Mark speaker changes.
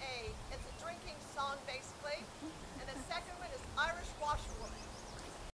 Speaker 1: A. It's a drinking song-based play. And the second one is Irish Washerwoman.